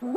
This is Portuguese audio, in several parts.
Hmm?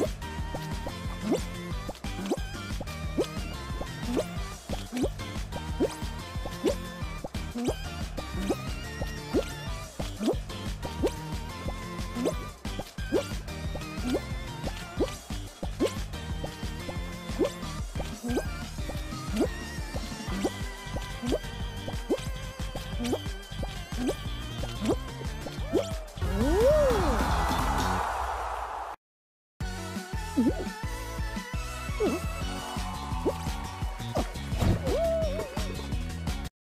응?